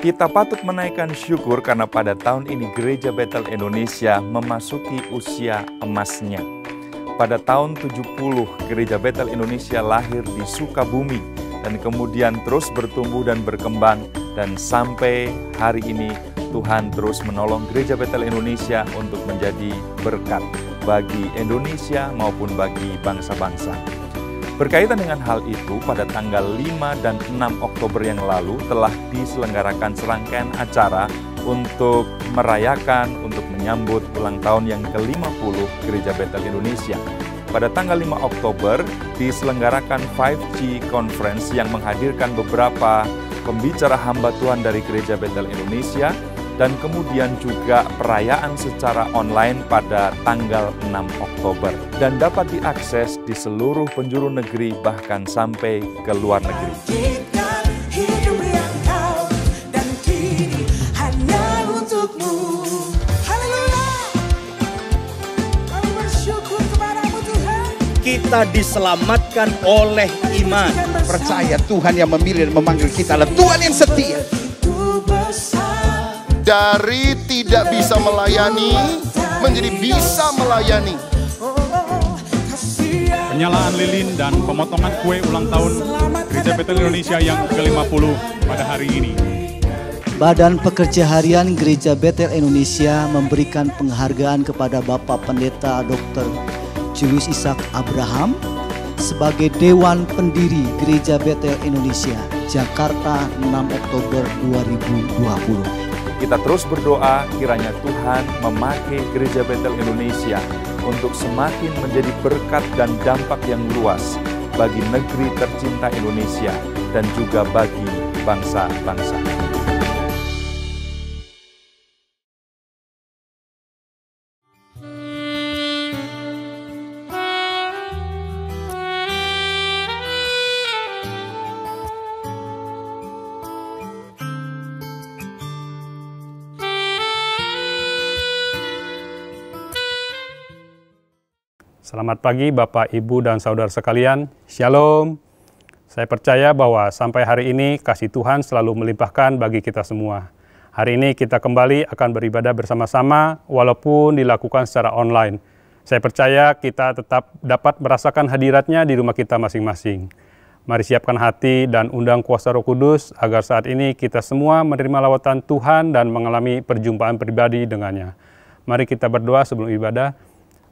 Kita patut menaikkan syukur karena pada tahun ini Gereja Betel Indonesia memasuki usia emasnya. Pada tahun 70, Gereja Betel Indonesia lahir di Sukabumi dan kemudian terus bertumbuh dan berkembang dan sampai hari ini Tuhan terus menolong Gereja Betel Indonesia untuk menjadi berkat bagi Indonesia maupun bagi bangsa-bangsa. Berkaitan dengan hal itu, pada tanggal 5 dan 6 Oktober yang lalu telah diselenggarakan serangkaian acara untuk merayakan, untuk menyambut ulang tahun yang ke-50 Gereja Betel Indonesia. Pada tanggal 5 Oktober diselenggarakan 5G Conference yang menghadirkan beberapa pembicara hamba Tuhan dari Gereja Betel Indonesia, dan kemudian juga perayaan secara online pada tanggal 6 Oktober. Dan dapat diakses di seluruh penjuru negeri bahkan sampai ke luar negeri. Kita diselamatkan oleh iman. Percaya Tuhan yang memilih dan memanggil kita adalah Tuhan yang setia dari tidak bisa melayani menjadi bisa melayani. Penyalaan lilin dan pemotongan kue ulang tahun Gereja Betel Indonesia yang ke-50 pada hari ini. Badan Pekerja Harian Gereja Betel Indonesia memberikan penghargaan kepada Bapak Pendeta Dr. Julius Ishak Abraham sebagai Dewan Pendiri Gereja Betel Indonesia, Jakarta 6 Oktober 2020. Kita terus berdoa kiranya Tuhan memakai Gereja Betel Indonesia untuk semakin menjadi berkat dan dampak yang luas bagi negeri tercinta Indonesia dan juga bagi bangsa-bangsa. Selamat pagi Bapak, Ibu, dan Saudara sekalian. Shalom. Saya percaya bahwa sampai hari ini kasih Tuhan selalu melimpahkan bagi kita semua. Hari ini kita kembali akan beribadah bersama-sama walaupun dilakukan secara online. Saya percaya kita tetap dapat merasakan hadiratnya di rumah kita masing-masing. Mari siapkan hati dan undang kuasa roh kudus agar saat ini kita semua menerima lawatan Tuhan dan mengalami perjumpaan pribadi dengannya. Mari kita berdoa sebelum ibadah.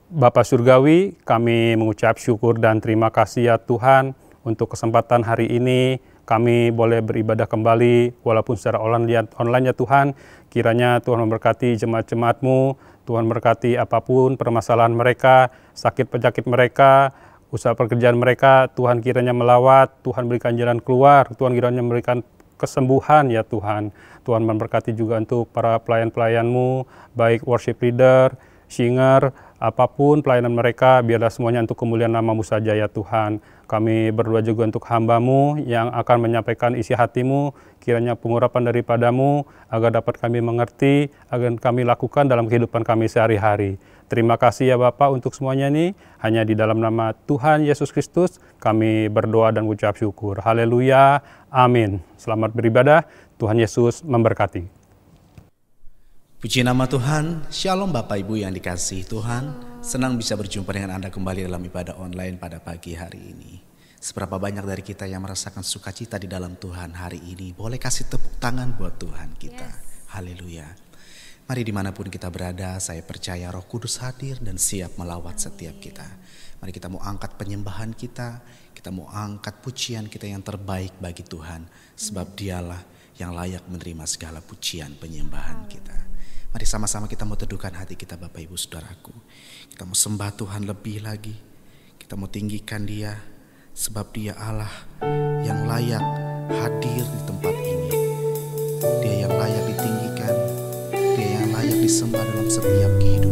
Bapak Surgawi, kami mengucap syukur dan terima kasih ya Tuhan untuk kesempatan hari ini kami boleh beribadah kembali walaupun secara online, online ya Tuhan. Kiranya Tuhan memberkati jemaat-jemaatmu, Tuhan memberkati apa pun permasalahan mereka, sakit penyakit mereka, usaha pekerjaan mereka, Tuhan kiranya melawat, Tuhan berikan jalan keluar, Tuhan kiranya memberikan kesembuhan ya Tuhan. Tuhan memberkati juga untuk para pelayan-pelayanmu, baik worship leader, singer, apa pun pelayanan mereka, biarlah semuanya untuk kemuliaan namamu saja ya Tuhan. Kami berdoa juga untuk hambamu yang akan menyampaikan isi hatimu, kiranya pengurapan daripadamu, agar dapat kami mengerti, agar kami lakukan dalam kehidupan kami sehari-hari. Terima kasih ya Bapak untuk semuanya ini, hanya di dalam nama Tuhan Yesus Kristus kami berdoa dan ucap syukur. Haleluya, amin. Selamat beribadah, Tuhan Yesus memberkati. Puji nama Tuhan, Shalom Bapak Ibu yang dikasih Tuhan. Senang bisa berjumpa dengan Anda kembali dalam ibadah online pada pagi hari ini. Seberapa banyak dari kita yang merasakan sukacita di dalam Tuhan hari ini, boleh kasih tepuk tangan buat Tuhan kita. Haleluya. Mari di mana pun kita berada, saya percaya roh kudus hadir dan siap melawat setiap kita. Mari kita mau angkat penyembahan kita, kita mau angkat pujian kita yang terbaik bagi Tuhan. Sebab dialah yang layak menerima segala pujian penyembahan kita. Mari sama-sama kita mau teduhkan hati kita Bapak Ibu Saudaraku. Kita mau sembah Tuhan lebih lagi. Kita mau tinggikan dia. Sebab dia Allah yang layak hadir di tempat ini. Dia yang layak ditinggikan. Dia yang layak disembah dalam setiap kehidupan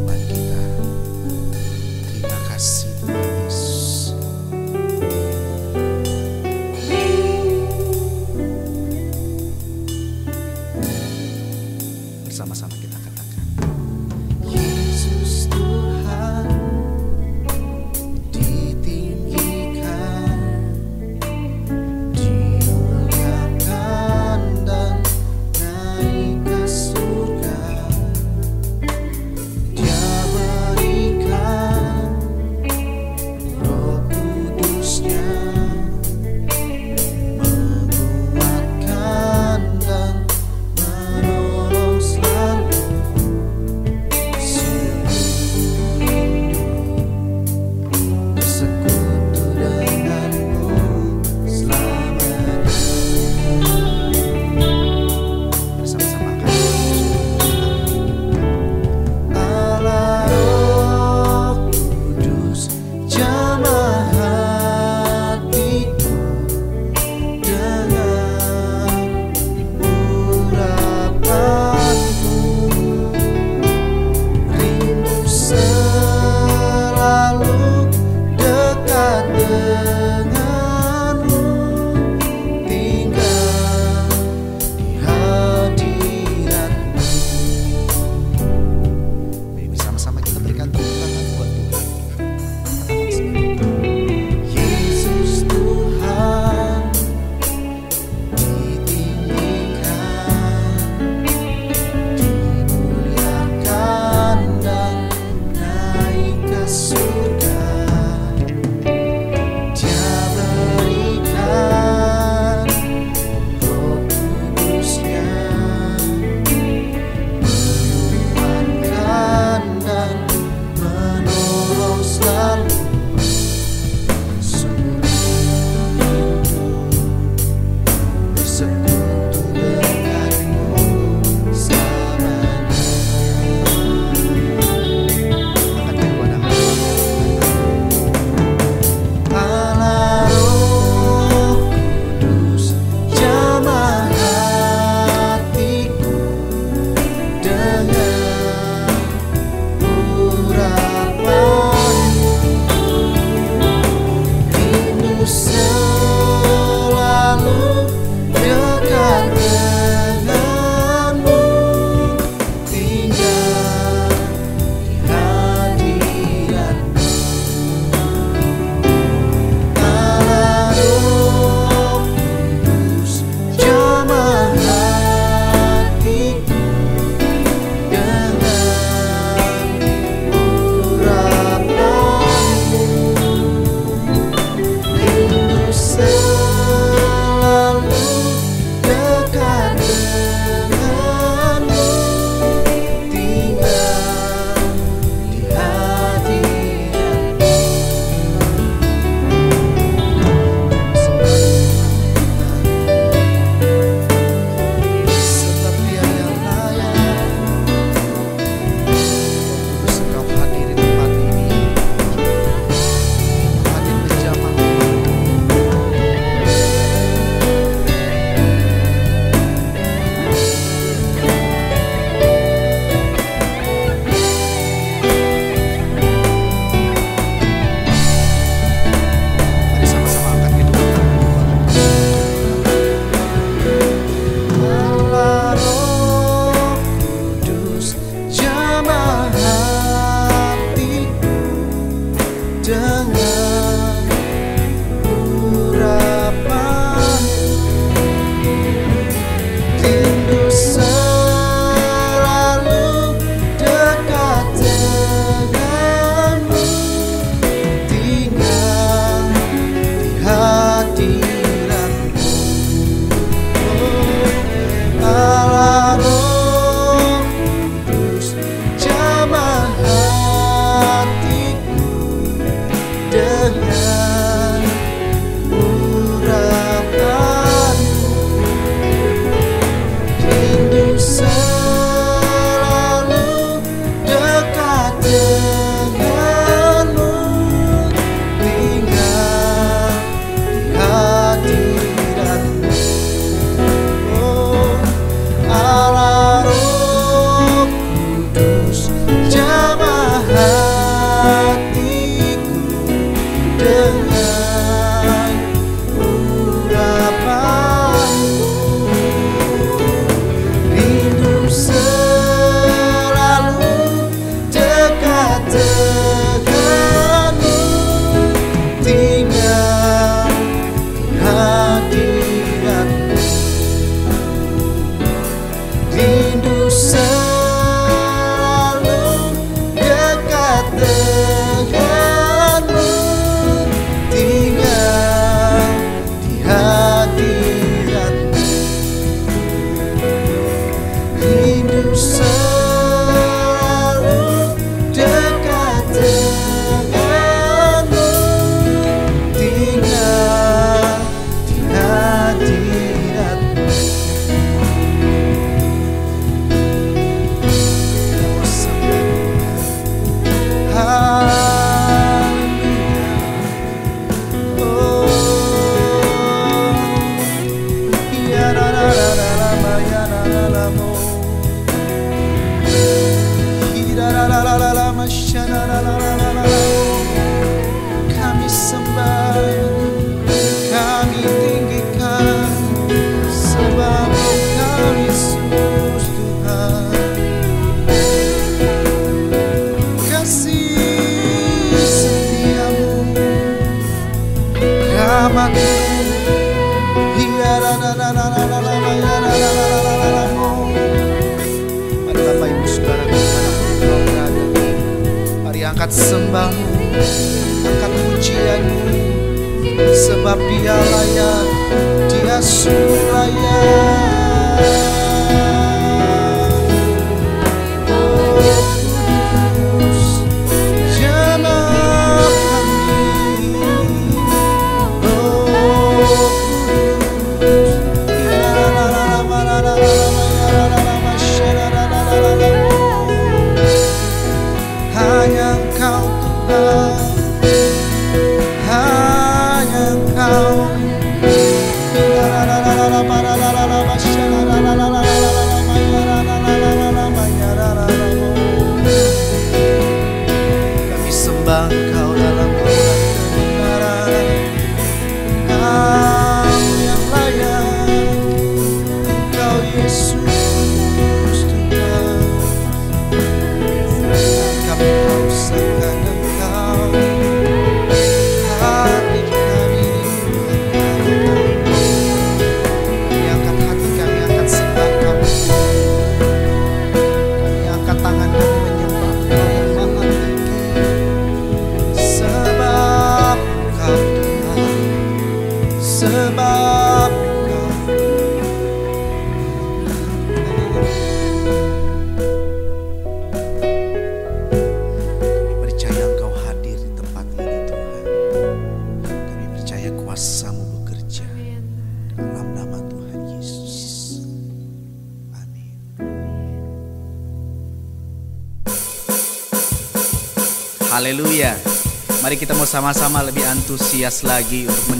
bias lagi untuk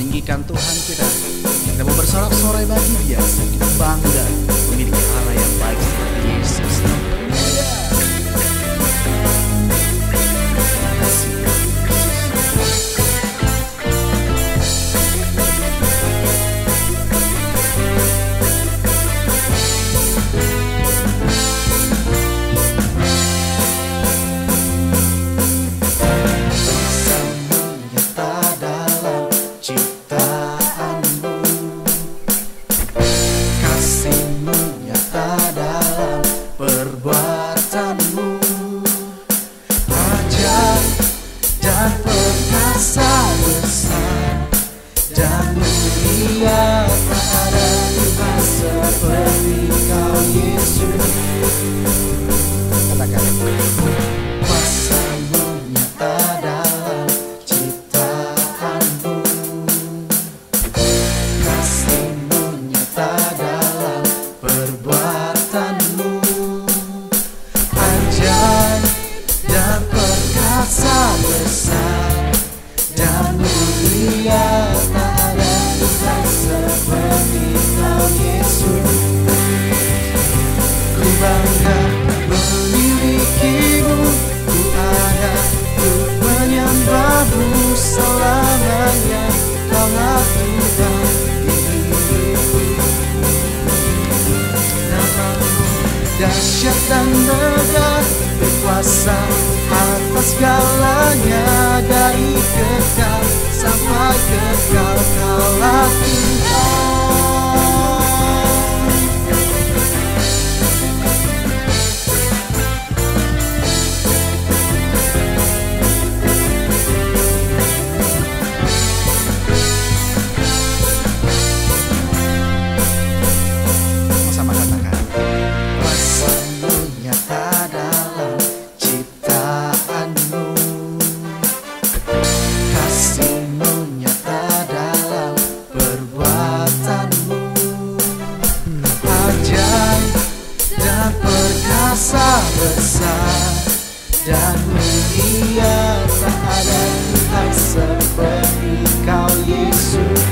Dan mulia tak ada Tuhan seperti kau Yesus.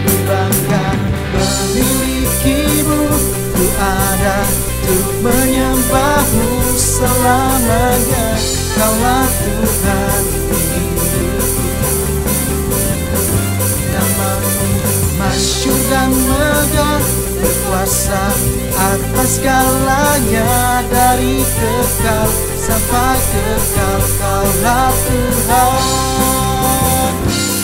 Ku bangga memilikimu Ku ada untuk menyembahmu selamanya. Kaulah Tuhan hidupku Namamu masyur dan megah berkuasa atas segalanya dari kekal sampai kekal. Kaulah Tuhan.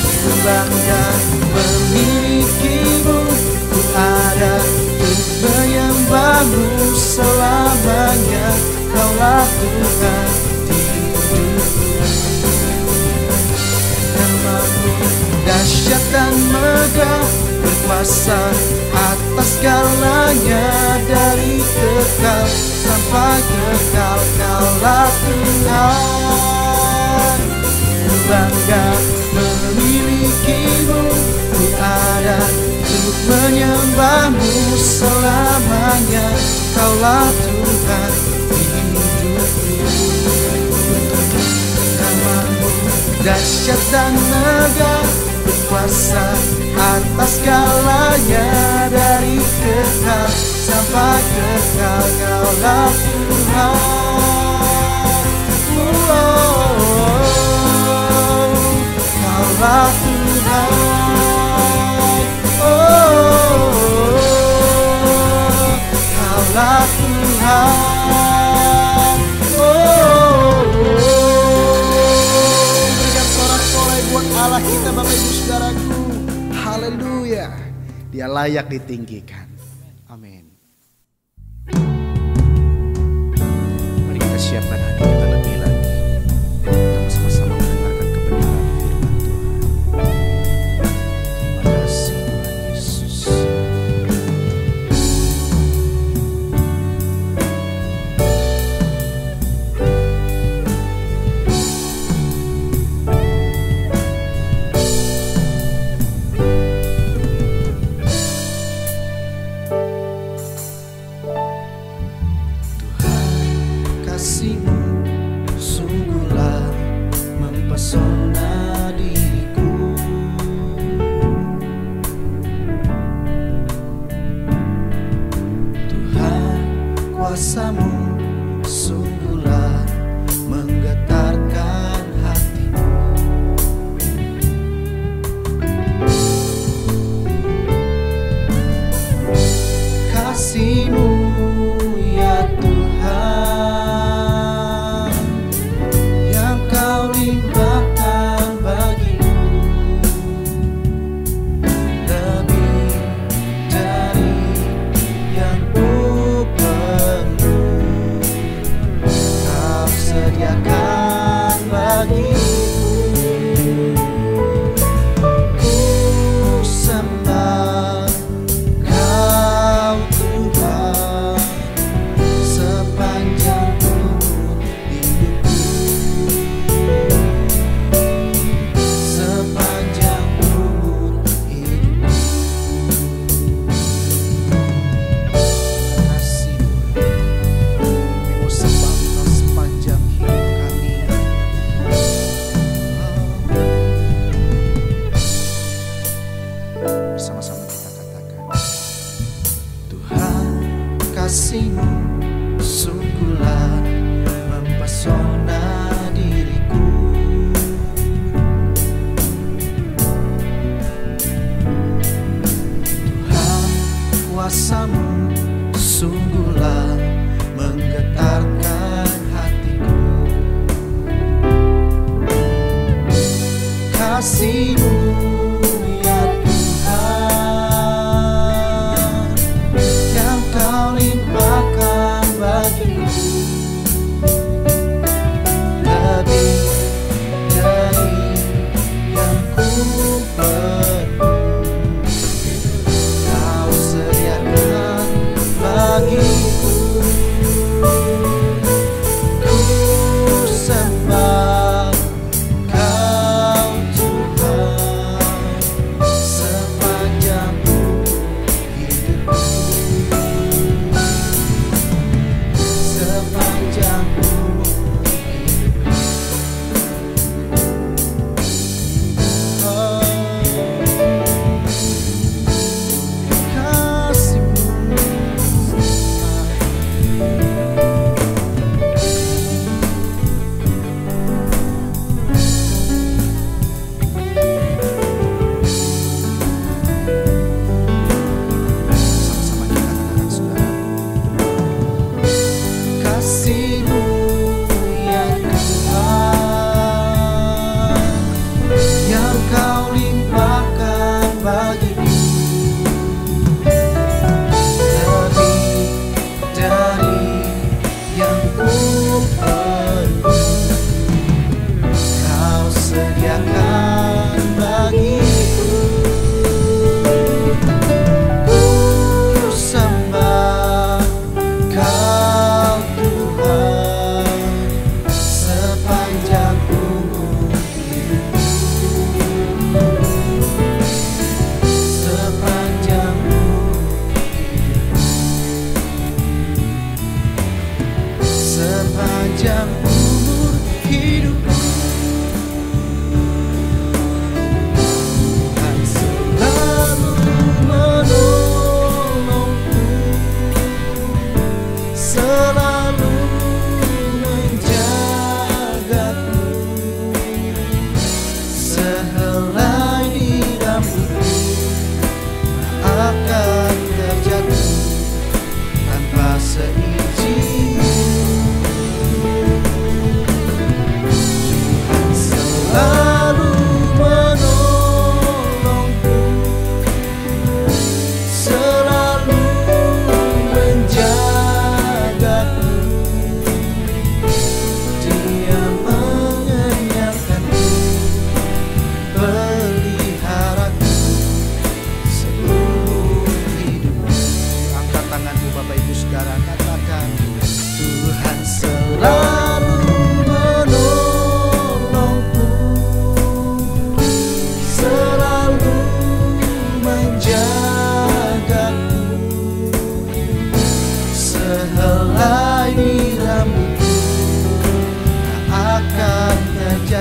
Ku bangga memilikimu. Ku ada untuk menyembahmu selamanya. Kaulah Tuhan di dahsyat dan megah. Berkuasa atas segalanya Dari kekal sampai kekal. Kaulah Tuhan. Ku bangga memilikimu. Ku ada untuk menyembahmu selamanya. Kaulah Tuhan di hidupku. Namamu dahsyat dan megah Berkuasa atas segalanya Dari kekal sampai kekal Kaulah Tuhan Oh, Kaulah Tuhan Oh, Kaulah Tuhan Allah kita Bapak Ibu Saudaraku. Haleluya. Dia layak ditinggikan. Amin. Mari kita siapkan hati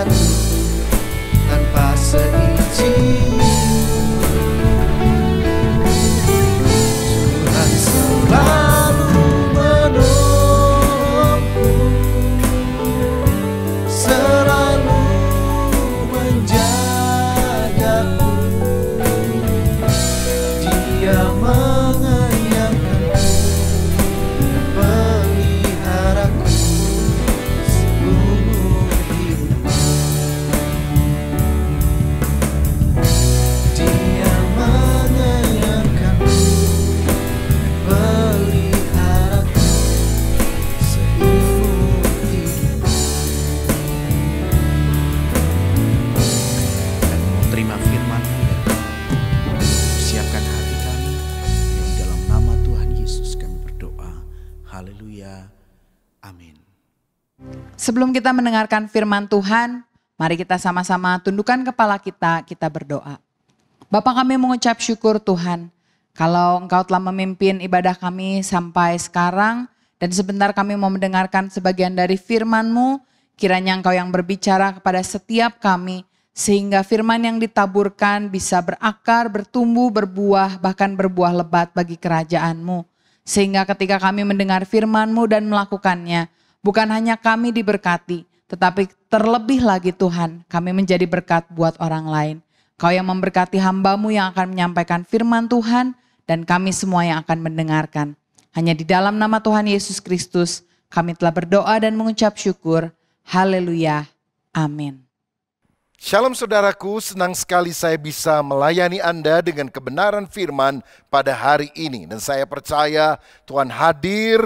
I've Sebelum kita mendengarkan firman Tuhan, mari kita sama-sama tundukkan kepala kita, kita berdoa. Bapak kami mengucap syukur Tuhan, kalau Engkau telah memimpin ibadah kami sampai sekarang, dan sebentar kami mau mendengarkan sebagian dari firman-Mu, kiranya Engkau yang berbicara kepada setiap kami, sehingga firman yang ditaburkan bisa berakar, bertumbuh, berbuah, bahkan berbuah lebat bagi kerajaan-Mu. Sehingga ketika kami mendengar firman-Mu dan melakukannya, bukan hanya kami diberkati, tetapi terlebih lagi Tuhan, kami menjadi berkat buat orang lain. Kau yang memberkati hambamu yang akan menyampaikan firman Tuhan, dan kami semua yang akan mendengarkan. Hanya di dalam nama Tuhan Yesus Kristus, kami telah berdoa dan mengucap syukur. Haleluya. Amin. Shalom saudaraku, senang sekali saya bisa melayani Anda dengan kebenaran firman pada hari ini. Dan saya percaya Tuhan hadir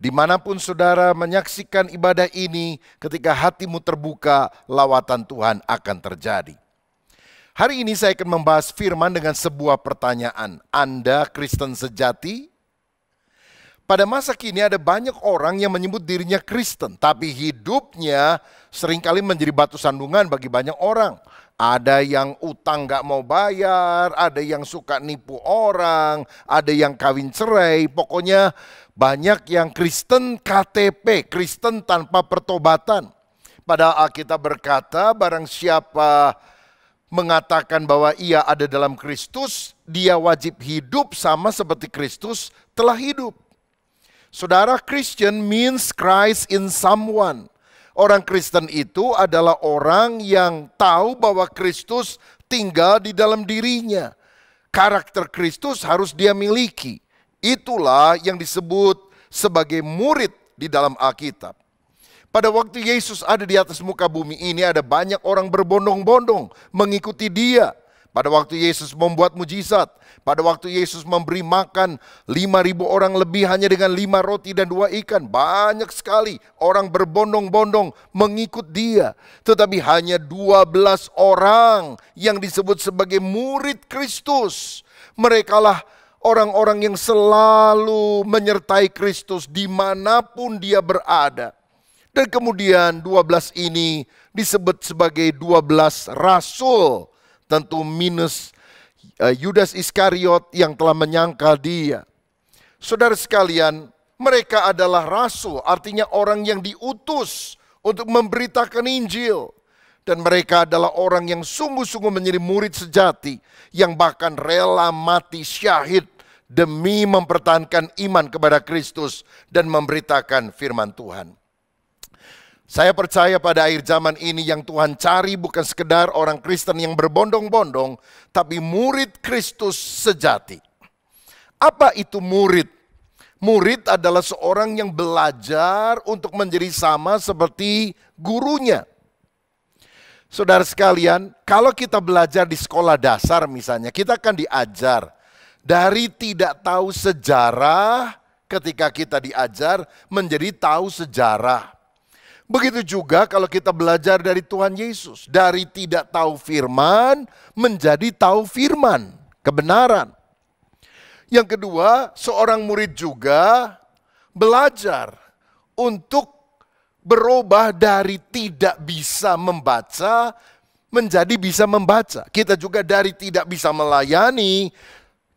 di mana pun saudara menyaksikan ibadah ini ketika hatimu terbuka, lawatan Tuhan akan terjadi. Hari ini saya akan membahas firman dengan sebuah pertanyaan. Anda Kristen sejati? Pada masa kini ada banyak orang yang menyebut dirinya Kristen, tapi hidupnya sering kali menjadi batu sandungan bagi banyak orang. Ada yang utang gak mau bayar, ada yang suka nipu orang, ada yang kawin cerai, pokoknya banyak yang Kristen KTP, Kristen tanpa pertobatan. Padahal Alkitab berkata barang siapa mengatakan bahwa ia ada dalam Kristus, dia wajib hidup sama seperti Kristus telah hidup. Saudara Christian means Christ in someone. Orang Kristen itu adalah orang yang tahu bahwa Kristus tinggal di dalam dirinya. Karakter Kristus harus dia miliki. Itulah yang disebut sebagai murid di dalam Alkitab. Pada waktu Yesus ada di atas muka bumi ini ada banyak orang berbondong-bondong mengikuti dia. Pada waktu Yesus membuat mujizat, pada waktu Yesus memberi makan 5.000 orang lebih hanya dengan lima roti dan dua ikan. Banyak sekali orang berbondong-bondong mengikut dia. Tetapi hanya 12 orang yang disebut sebagai murid Kristus. Merekalah orang-orang yang selalu menyertai Kristus di mana pun dia berada. Dan kemudian 12 ini disebut sebagai 12 rasul tentu minus uh, Yudas Iskariot yang telah menyangkal dia. Saudara sekalian, mereka adalah rasul, artinya orang yang diutus untuk memberitakan Injil. Dan mereka adalah orang yang sungguh-sungguh menjadi murid sejati, yang bahkan rela mati syahid demi mempertahankan iman kepada Kristus dan memberitakan firman Tuhan. Saya percaya pada akhir zaman ini yang Tuhan cari bukan sekedar orang Kristen yang berbondong-bondong, tapi murid Kristus sejati. Apa itu murid? Murid adalah seorang yang belajar untuk menjadi sama seperti gurunya. Saudara sekalian, kalau kita belajar di sekolah dasar misalnya, kita akan diajar dari tidak tahu sejarah ketika kita diajar menjadi tahu sejarah. Begitu juga kalau kita belajar dari Tuhan Yesus, dari tidak tahu firman menjadi tahu firman, kebenaran. Yang kedua, seorang murid juga belajar untuk berubah dari tidak bisa membaca menjadi bisa membaca. Kita juga dari tidak bisa melayani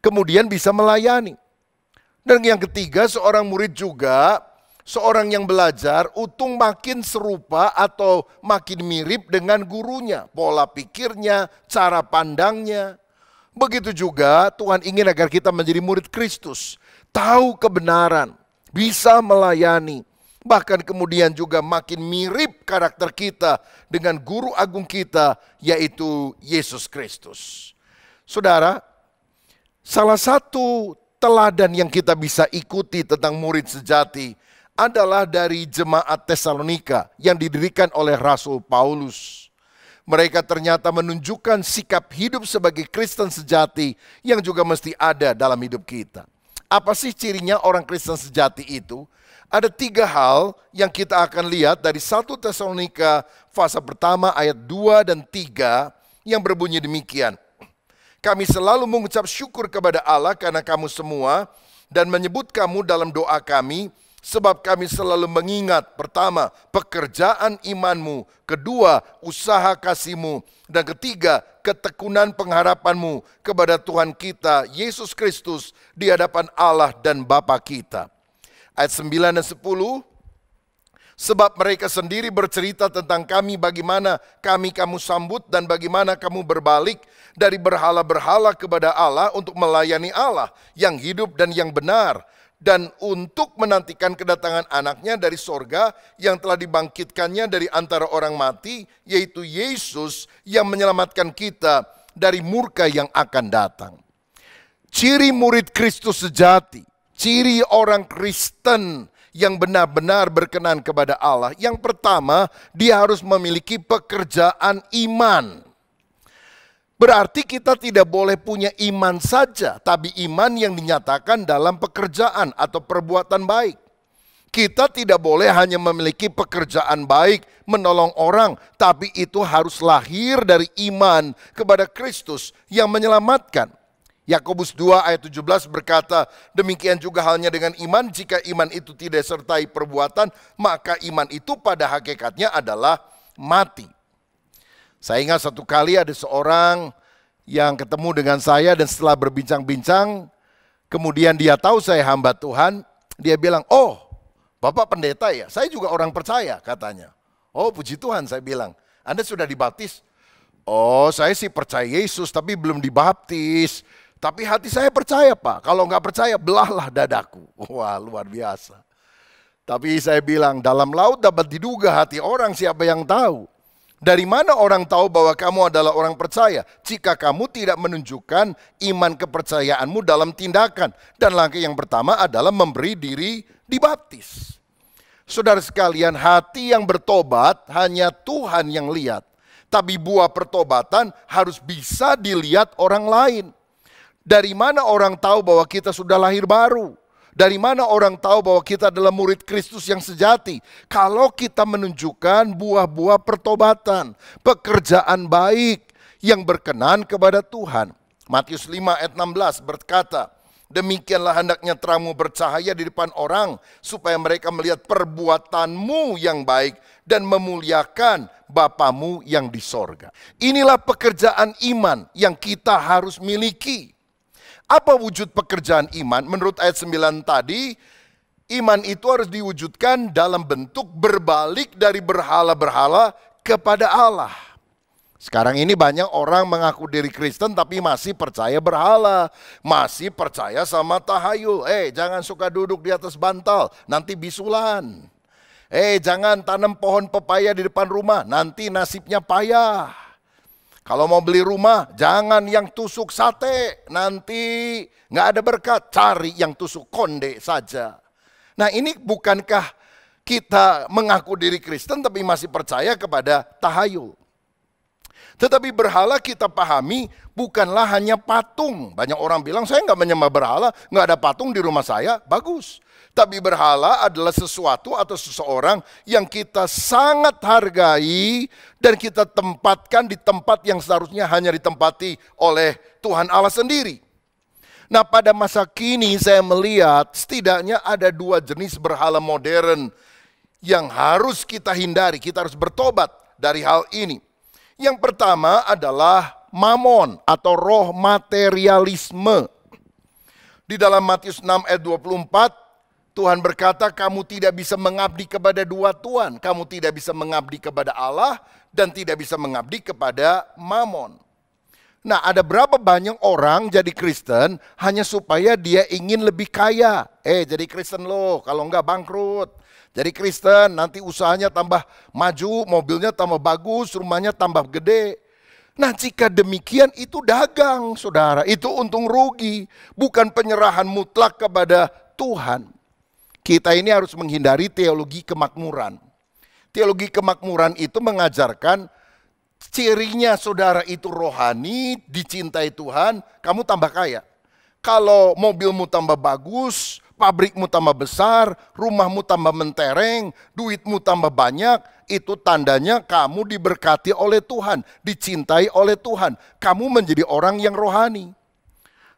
kemudian bisa melayani. Dan yang ketiga, seorang murid juga seorang yang belajar utung makin serupa atau makin mirip dengan gurunya, pola pikirnya, cara pandangnya. Begitu juga Tuhan ingin agar kita menjadi murid Kristus, tahu kebenaran, bisa melayani, bahkan kemudian juga makin mirip karakter kita dengan guru agung kita yaitu Yesus Kristus. Saudara, salah satu teladan yang kita bisa ikuti tentang murid sejati adalah dari jemaat Tesalonika yang didirikan oleh Rasul Paulus. Mereka ternyata menunjukkan sikap hidup sebagai Kristen sejati yang juga mesti ada dalam hidup kita. Apa sih cirinya orang Kristen sejati itu? Ada tiga hal yang kita akan lihat dari 1 Tesalonika fase pertama ayat 2 dan 3 yang berbunyi demikian. Kami selalu mengucap syukur kepada Allah karena kamu semua dan menyebut kamu dalam doa kami Sebab kami selalu mengingat pertama pekerjaan imanmu, kedua usaha kasihmu, dan ketiga ketekunan pengharapanmu kepada Tuhan kita Yesus Kristus di hadapan Allah dan Bapa kita. Ayat 9 dan 10, Sebab mereka sendiri bercerita tentang kami bagaimana kami kamu sambut dan bagaimana kamu berbalik dari berhala-berhala kepada Allah untuk melayani Allah yang hidup dan yang benar dan untuk menantikan kedatangan anaknya dari sorga yang telah dibangkitkannya dari antara orang mati, yaitu Yesus yang menyelamatkan kita dari murka yang akan datang. Ciri murid Kristus sejati, ciri orang Kristen yang benar-benar berkenan kepada Allah. Yang pertama, dia harus memiliki pekerjaan iman. Berarti kita tidak boleh punya iman saja, tapi iman yang dinyatakan dalam pekerjaan atau perbuatan baik. Kita tidak boleh hanya memiliki pekerjaan baik, menolong orang, tapi itu harus lahir dari iman kepada Kristus yang menyelamatkan. Yakobus 2 ayat 17 berkata, demikian juga halnya dengan iman, jika iman itu tidak sertai perbuatan, maka iman itu pada hakikatnya adalah mati. Saya ingat satu kali ada seorang yang ketemu dengan saya dan setelah berbincang-bincang, kemudian dia tahu saya hamba Tuhan, dia bilang, oh Bapak pendeta ya, saya juga orang percaya katanya. Oh puji Tuhan saya bilang, Anda sudah dibaptis? Oh saya sih percaya Yesus tapi belum dibaptis. Tapi hati saya percaya pak, kalau nggak percaya belahlah dadaku. Wah luar biasa. Tapi saya bilang dalam laut dapat diduga hati orang siapa yang tahu. Dari mana orang tahu bahwa kamu adalah orang percaya jika kamu tidak menunjukkan iman kepercayaanmu dalam tindakan? Dan langkah yang pertama adalah memberi diri dibaptis. Saudara sekalian, hati yang bertobat hanya Tuhan yang lihat. Tapi buah pertobatan harus bisa dilihat orang lain. Dari mana orang tahu bahwa kita sudah lahir baru? Dari mana orang tahu bahwa kita adalah murid Kristus yang sejati? Kalau kita menunjukkan buah-buah pertobatan, pekerjaan baik yang berkenan kepada Tuhan. Matius 5 ayat 16 berkata, Demikianlah hendaknya terangmu bercahaya di depan orang, supaya mereka melihat perbuatanmu yang baik dan memuliakan Bapamu yang di sorga. Inilah pekerjaan iman yang kita harus miliki. Apa wujud pekerjaan iman? Menurut ayat 9 tadi, iman itu harus diwujudkan dalam bentuk berbalik dari berhala-berhala kepada Allah. Sekarang ini banyak orang mengaku diri Kristen tapi masih percaya berhala, masih percaya sama tahayul. Eh, jangan suka duduk di atas bantal, nanti bisulan. Eh, jangan tanam pohon pepaya di depan rumah, nanti nasibnya payah. Kalau mau beli rumah, jangan yang tusuk sate, nanti nggak ada berkat. Cari yang tusuk konde saja. Nah ini bukankah kita mengaku diri Kristen tapi masih percaya kepada tahayul. Tetapi berhala kita pahami bukanlah hanya patung. Banyak orang bilang saya nggak menyembah berhala, nggak ada patung di rumah saya, bagus. Tapi berhala adalah sesuatu atau seseorang yang kita sangat hargai dan kita tempatkan di tempat yang seharusnya hanya ditempati oleh Tuhan Allah sendiri. Nah pada masa kini saya melihat setidaknya ada dua jenis berhala modern yang harus kita hindari. Kita harus bertobat dari hal ini. Yang pertama adalah mamon atau roh materialisme. Di dalam Matius 6 ayat 24 Tuhan berkata, "Kamu tidak bisa mengabdi kepada dua tuan. Kamu tidak bisa mengabdi kepada Allah dan tidak bisa mengabdi kepada Mamon." Nah, ada berapa banyak orang jadi Kristen hanya supaya dia ingin lebih kaya? Eh, jadi Kristen loh, kalau enggak bangkrut. Jadi Kristen, nanti usahanya tambah maju, mobilnya tambah bagus, rumahnya tambah gede. Nah, jika demikian itu dagang, saudara. Itu untung rugi, bukan penyerahan mutlak kepada Tuhan kita ini harus menghindari teologi kemakmuran. Teologi kemakmuran itu mengajarkan cirinya saudara itu rohani, dicintai Tuhan, kamu tambah kaya. Kalau mobilmu tambah bagus, pabrikmu tambah besar, rumahmu tambah mentereng, duitmu tambah banyak, itu tandanya kamu diberkati oleh Tuhan, dicintai oleh Tuhan. Kamu menjadi orang yang rohani.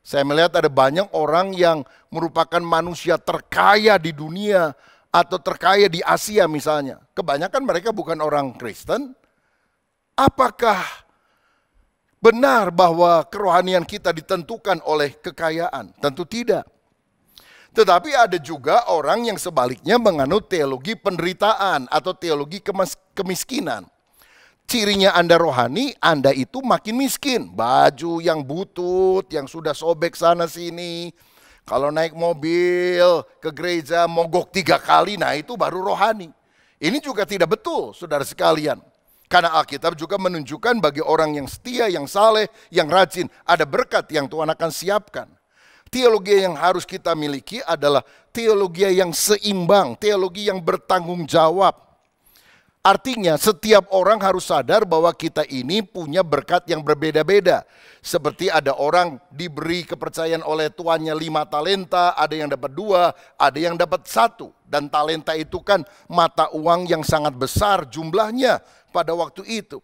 Saya melihat ada banyak orang yang merupakan manusia terkaya di dunia, atau terkaya di Asia misalnya. Kebanyakan mereka bukan orang Kristen. Apakah benar bahwa kerohanian kita ditentukan oleh kekayaan? Tentu tidak. Tetapi ada juga orang yang sebaliknya menganut teologi penderitaan atau teologi kemiskinan. Cirinya Anda rohani, Anda itu makin miskin. Baju yang butut, yang sudah sobek sana sini. Kalau naik mobil ke gereja mogok tiga kali, nah itu baru rohani. Ini juga tidak betul, saudara sekalian. Karena Alkitab juga menunjukkan bagi orang yang setia, yang saleh, yang rajin, ada berkat yang Tuhan akan siapkan. Teologi yang harus kita miliki adalah teologi yang seimbang, teologi yang bertanggung jawab. Artinya setiap orang harus sadar bahwa kita ini punya berkat yang berbeda-beda. Seperti ada orang diberi kepercayaan oleh tuannya lima talenta, ada yang dapat dua, ada yang dapat satu. Dan talenta itu kan mata uang yang sangat besar jumlahnya pada waktu itu.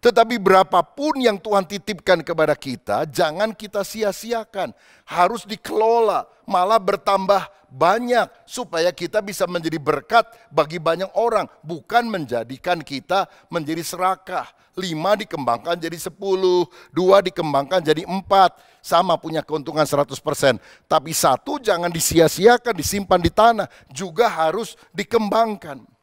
Tetapi berapapun yang Tuhan titipkan kepada kita, jangan kita sia-siakan. Harus dikelola, malah bertambah banyak supaya kita bisa menjadi berkat bagi banyak orang. Bukan menjadikan kita menjadi serakah. Lima dikembangkan jadi sepuluh, dua dikembangkan jadi empat. Sama punya keuntungan 100%. Tapi satu jangan disia-siakan, disimpan di tanah. Juga harus dikembangkan.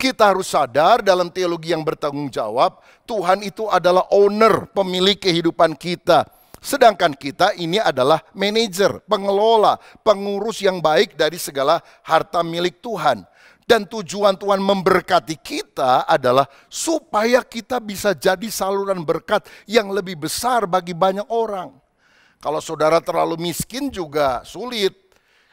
Kita harus sadar dalam teologi yang bertanggung jawab, Tuhan itu adalah owner, pemilik kehidupan kita. Sedangkan kita ini adalah manajer, pengelola, pengurus yang baik dari segala harta milik Tuhan. Dan tujuan Tuhan memberkati kita adalah supaya kita bisa jadi saluran berkat yang lebih besar bagi banyak orang. Kalau saudara terlalu miskin juga sulit.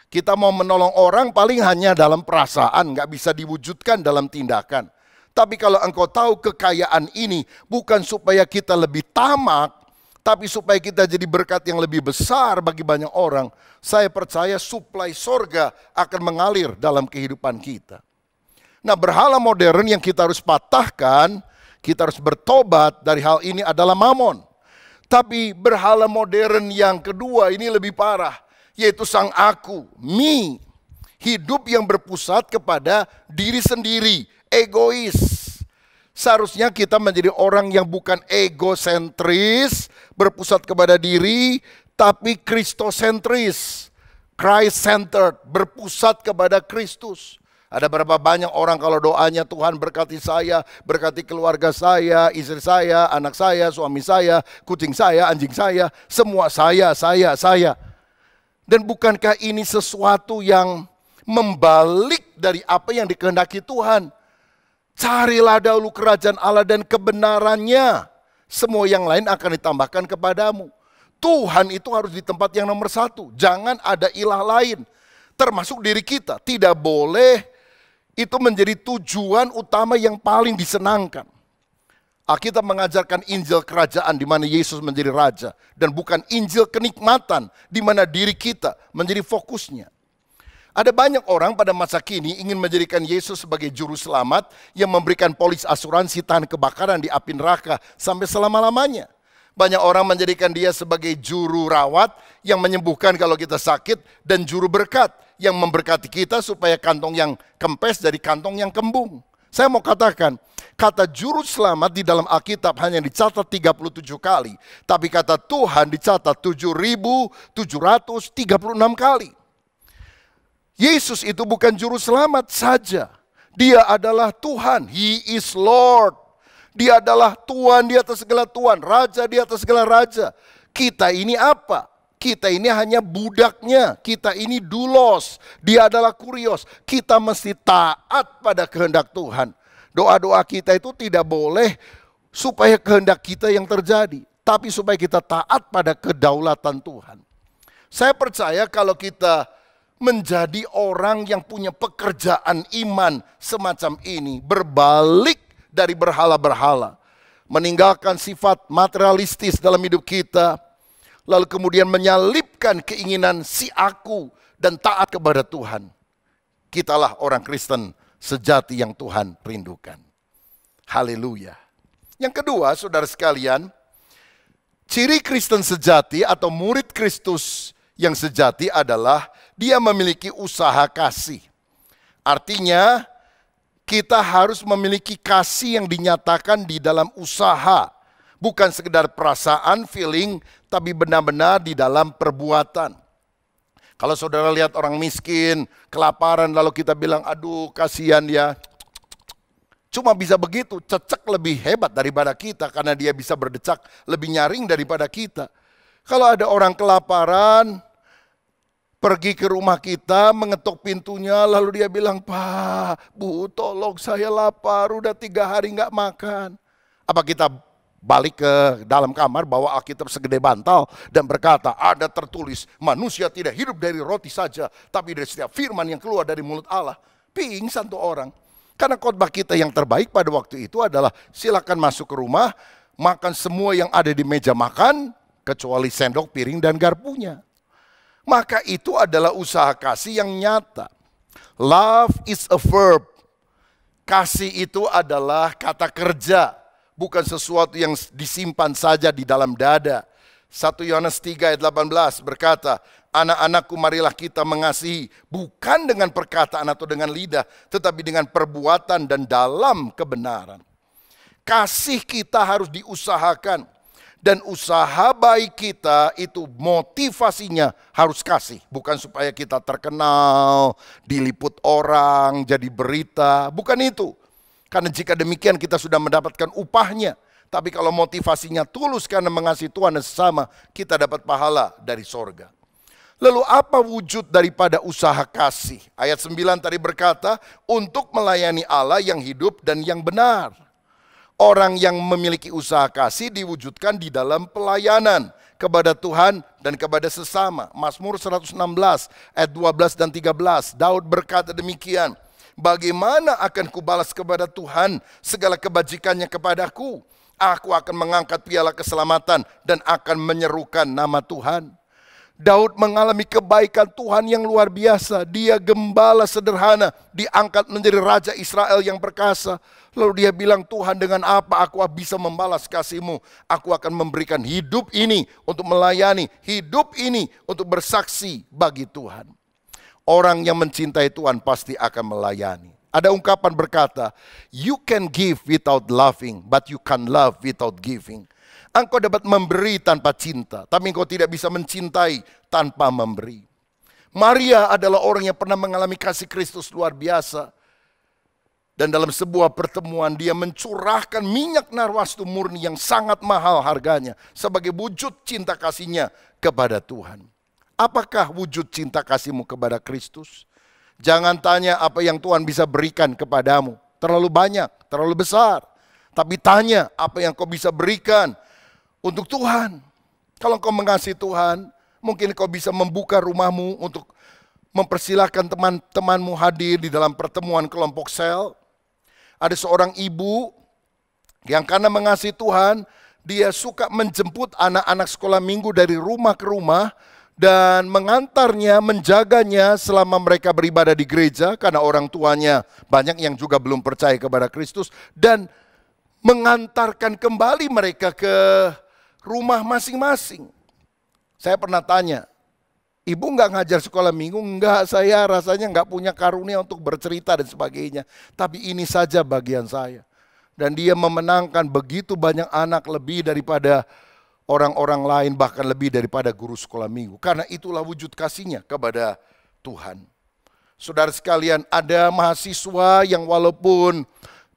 Kita mau menolong orang paling hanya dalam perasaan, nggak bisa diwujudkan dalam tindakan. Tapi kalau engkau tahu kekayaan ini bukan supaya kita lebih tamak, tapi supaya kita jadi berkat yang lebih besar bagi banyak orang, saya percaya suplai sorga akan mengalir dalam kehidupan kita. Nah berhala modern yang kita harus patahkan, kita harus bertobat dari hal ini adalah mamon. Tapi berhala modern yang kedua ini lebih parah yaitu sang aku, me. Hidup yang berpusat kepada diri sendiri, egois. Seharusnya kita menjadi orang yang bukan egosentris, berpusat kepada diri, tapi kristosentris, Christ-centered, berpusat kepada Kristus. Ada berapa banyak orang kalau doanya Tuhan berkati saya, berkati keluarga saya, istri saya, anak saya, suami saya, kucing saya, anjing saya, semua saya, saya, saya. Dan bukankah ini sesuatu yang membalik dari apa yang dikehendaki Tuhan? Carilah dahulu kerajaan Allah dan kebenarannya. Semua yang lain akan ditambahkan kepadamu. Tuhan itu harus di tempat yang nomor satu. Jangan ada ilah lain. Termasuk diri kita. Tidak boleh itu menjadi tujuan utama yang paling disenangkan. Alkitab mengajarkan Injil kerajaan di mana Yesus menjadi raja dan bukan Injil kenikmatan di mana diri kita menjadi fokusnya. Ada banyak orang pada masa kini ingin menjadikan Yesus sebagai juru selamat yang memberikan polis asuransi tahan kebakaran di api neraka sampai selama-lamanya. Banyak orang menjadikan dia sebagai juru rawat yang menyembuhkan kalau kita sakit dan juru berkat yang memberkati kita supaya kantong yang kempes jadi kantong yang kembung. Saya mau katakan, kata juru selamat di dalam Alkitab hanya dicatat 37 kali. Tapi kata Tuhan dicatat 7.736 kali. Yesus itu bukan juru selamat saja. Dia adalah Tuhan. He is Lord. Dia adalah Tuhan di atas segala Tuhan. Raja di atas segala Raja. Kita ini apa? Kita ini hanya budaknya. Kita ini dulos. Dia adalah kurios. Kita mesti taat pada kehendak Tuhan. Doa-doa kita itu tidak boleh supaya kehendak kita yang terjadi. Tapi supaya kita taat pada kedaulatan Tuhan. Saya percaya kalau kita menjadi orang yang punya pekerjaan iman semacam ini. Berbalik dari berhala-berhala. Meninggalkan sifat materialistis dalam hidup kita. Lalu kemudian menyalipkan keinginan si aku dan taat kepada Tuhan. Kitalah orang Kristen sejati yang Tuhan rindukan. Haleluya. Yang kedua, saudara sekalian, ciri Kristen sejati atau murid Kristus yang sejati adalah dia memiliki usaha kasih. Artinya kita harus memiliki kasih yang dinyatakan di dalam usaha. Bukan sekedar perasaan, feeling, tapi benar-benar di dalam perbuatan. Kalau saudara lihat orang miskin, kelaparan, lalu kita bilang, aduh kasihan ya. Cuma bisa begitu, cecek lebih hebat daripada kita karena dia bisa berdecak lebih nyaring daripada kita. Kalau ada orang kelaparan, pergi ke rumah kita, mengetuk pintunya, lalu dia bilang, Pak, Bu, tolong saya lapar, udah tiga hari nggak makan. Apa kita balik ke dalam kamar, bawa Alkitab segede bantal, dan berkata, ada tertulis, manusia tidak hidup dari roti saja, tapi dari setiap firman yang keluar dari mulut Allah. Pingsan tuh orang. Karena khotbah kita yang terbaik pada waktu itu adalah silakan masuk ke rumah, makan semua yang ada di meja makan, kecuali sendok, piring, dan garpunya. Maka itu adalah usaha kasih yang nyata. Love is a verb. Kasih itu adalah kata kerja, bukan sesuatu yang disimpan saja di dalam dada. 1 Yohanes 3 ayat 18 berkata, Anak-anakku marilah kita mengasihi bukan dengan perkataan atau dengan lidah, tetapi dengan perbuatan dan dalam kebenaran. Kasih kita harus diusahakan. Dan usaha baik kita itu motivasinya harus kasih. Bukan supaya kita terkenal, diliput orang, jadi berita. Bukan itu. Karena jika demikian kita sudah mendapatkan upahnya. Tapi kalau motivasinya tulus karena mengasihi Tuhan dan sesama, kita dapat pahala dari sorga. Lalu apa wujud daripada usaha kasih? Ayat 9 tadi berkata, untuk melayani Allah yang hidup dan yang benar. Orang yang memiliki usaha kasih diwujudkan di dalam pelayanan kepada Tuhan dan kepada sesama. Mazmur 116 ayat 12 dan 13. Daud berkata demikian, Bagaimana akan kubalas kepada Tuhan segala kebajikannya kepadaku? Aku akan mengangkat piala keselamatan dan akan menyerukan nama Tuhan. Daud mengalami kebaikan Tuhan yang luar biasa. Dia gembala sederhana, diangkat menjadi raja Israel yang perkasa. Lalu dia bilang, Tuhan dengan apa aku bisa membalas kasihmu? Aku akan memberikan hidup ini untuk melayani, hidup ini untuk bersaksi bagi Tuhan. Orang yang mencintai Tuhan pasti akan melayani. Ada ungkapan berkata, you can give without loving, but you can love without giving. Engkau dapat memberi tanpa cinta, tapi engkau tidak bisa mencintai tanpa memberi. Maria adalah orang yang pernah mengalami kasih Kristus luar biasa. Dan dalam sebuah pertemuan dia mencurahkan minyak narwastu murni yang sangat mahal harganya sebagai wujud cinta kasihnya kepada Tuhan. Apakah wujud cinta kasihmu kepada Kristus? Jangan tanya apa yang Tuhan bisa berikan kepadamu. Terlalu banyak, terlalu besar. Tapi tanya apa yang kau bisa berikan untuk Tuhan. Kalau kau mengasihi Tuhan, mungkin kau bisa membuka rumahmu untuk mempersilahkan teman-temanmu hadir di dalam pertemuan kelompok sel. Ada seorang ibu yang karena mengasihi Tuhan, dia suka menjemput anak-anak sekolah minggu dari rumah ke rumah dan mengantarnya, menjaganya selama mereka beribadah di gereja karena orang tuanya banyak yang juga belum percaya kepada Kristus dan mengantarkan kembali mereka ke rumah masing-masing. Saya pernah tanya, ibu nggak ngajar sekolah minggu? Enggak, saya rasanya nggak punya karunia untuk bercerita dan sebagainya. Tapi ini saja bagian saya. Dan dia memenangkan begitu banyak anak lebih daripada orang-orang lain, bahkan lebih daripada guru sekolah minggu. Karena itulah wujud kasihnya kepada Tuhan. Saudara sekalian, ada mahasiswa yang walaupun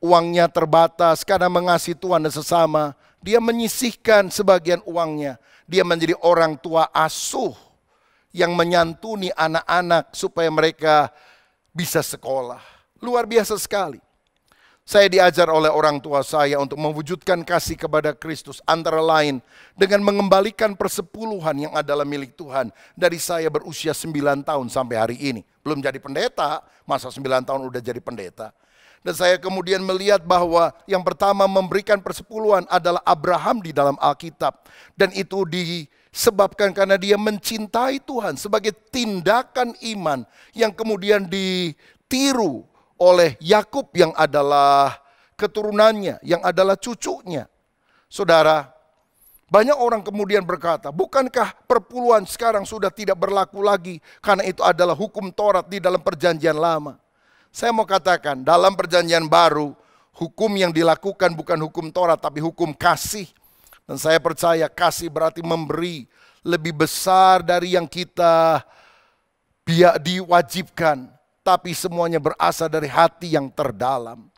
uangnya terbatas karena mengasihi Tuhan dan sesama, dia menyisihkan sebagian uangnya. Dia menjadi orang tua asuh yang menyantuni anak-anak supaya mereka bisa sekolah. Luar biasa sekali. Saya diajar oleh orang tua saya untuk mewujudkan kasih kepada Kristus antara lain dengan mengembalikan persepuluhan yang adalah milik Tuhan dari saya berusia 9 tahun sampai hari ini. Belum jadi pendeta, masa 9 tahun udah jadi pendeta. Dan saya kemudian melihat bahwa yang pertama memberikan persepuluhan adalah Abraham di dalam Alkitab. Dan itu disebabkan karena dia mencintai Tuhan sebagai tindakan iman yang kemudian ditiru oleh Yakub yang adalah keturunannya, yang adalah cucunya. Saudara, banyak orang kemudian berkata, bukankah perpuluhan sekarang sudah tidak berlaku lagi karena itu adalah hukum Taurat di dalam perjanjian lama. Saya mau katakan, dalam perjanjian baru, hukum yang dilakukan bukan hukum Taurat, tapi hukum kasih. Dan saya percaya kasih berarti memberi lebih besar dari yang kita diwajibkan. Tapi semuanya berasal dari hati yang terdalam.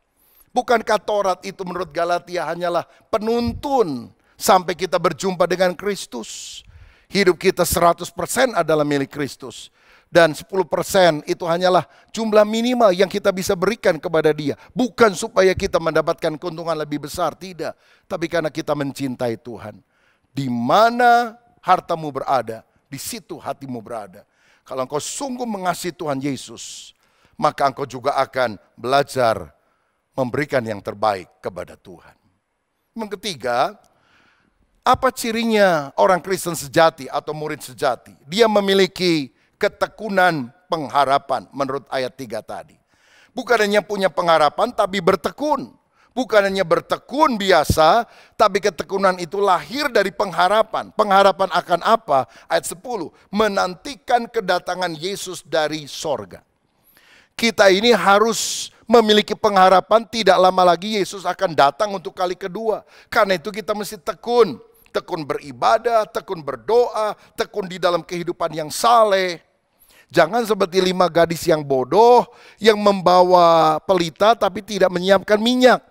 Bukankah Taurat itu menurut Galatia hanyalah penuntun sampai kita berjumpa dengan Kristus? Hidup kita 100% adalah milik Kristus dan 10% itu hanyalah jumlah minimal yang kita bisa berikan kepada dia. Bukan supaya kita mendapatkan keuntungan lebih besar, tidak. Tapi karena kita mencintai Tuhan. Di mana hartamu berada, di situ hatimu berada. Kalau engkau sungguh mengasihi Tuhan Yesus, maka engkau juga akan belajar memberikan yang terbaik kepada Tuhan. Yang ketiga, apa cirinya orang Kristen sejati atau murid sejati? Dia memiliki ketekunan pengharapan menurut ayat 3 tadi. Bukan hanya punya pengharapan tapi bertekun. Bukan hanya bertekun biasa, tapi ketekunan itu lahir dari pengharapan. Pengharapan akan apa? Ayat 10, menantikan kedatangan Yesus dari sorga. Kita ini harus memiliki pengharapan tidak lama lagi Yesus akan datang untuk kali kedua. Karena itu kita mesti tekun. Tekun beribadah, tekun berdoa, tekun di dalam kehidupan yang saleh Jangan seperti lima gadis yang bodoh yang membawa pelita tapi tidak menyiapkan minyak.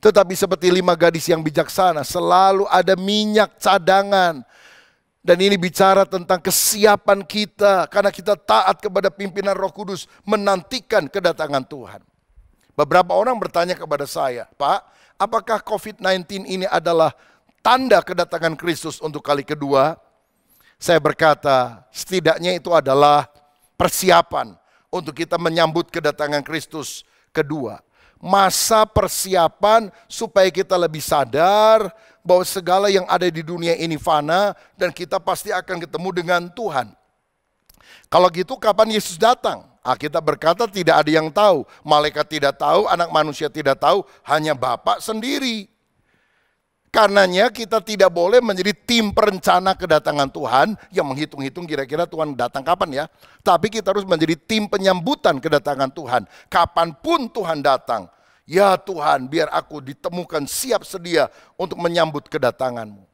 Tetapi seperti lima gadis yang bijaksana, selalu ada minyak cadangan. Dan ini bicara tentang kesiapan kita karena kita taat kepada pimpinan Roh Kudus menantikan kedatangan Tuhan. Beberapa orang bertanya kepada saya, "Pak, apakah COVID-19 ini adalah tanda kedatangan Kristus untuk kali kedua?" Saya berkata, setidaknya itu adalah persiapan untuk kita menyambut kedatangan Kristus kedua. Masa persiapan supaya kita lebih sadar bahwa segala yang ada di dunia ini fana dan kita pasti akan ketemu dengan Tuhan. Kalau gitu kapan Yesus datang? Ah, kita berkata tidak ada yang tahu, malaikat tidak tahu, anak manusia tidak tahu, hanya Bapak sendiri. Karenanya kita tidak boleh menjadi tim perencana kedatangan Tuhan yang menghitung-hitung kira-kira Tuhan datang kapan ya. Tapi kita harus menjadi tim penyambutan kedatangan Tuhan. Kapan pun Tuhan datang, ya Tuhan biar aku ditemukan siap sedia untuk menyambut kedatanganmu.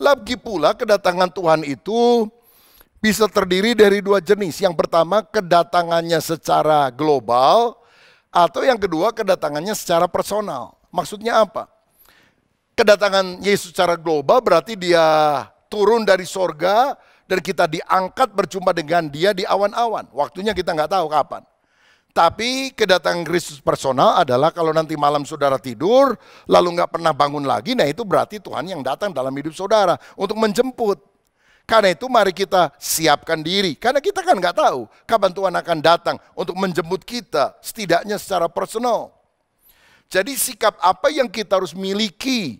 Lagi pula kedatangan Tuhan itu bisa terdiri dari dua jenis. Yang pertama kedatangannya secara global atau yang kedua kedatangannya secara personal. Maksudnya apa? kedatangan Yesus secara global berarti dia turun dari sorga dan kita diangkat berjumpa dengan dia di awan-awan. Waktunya kita nggak tahu kapan. Tapi kedatangan Kristus personal adalah kalau nanti malam saudara tidur, lalu nggak pernah bangun lagi, nah itu berarti Tuhan yang datang dalam hidup saudara untuk menjemput. Karena itu mari kita siapkan diri. Karena kita kan nggak tahu kapan Tuhan akan datang untuk menjemput kita, setidaknya secara personal. Jadi sikap apa yang kita harus miliki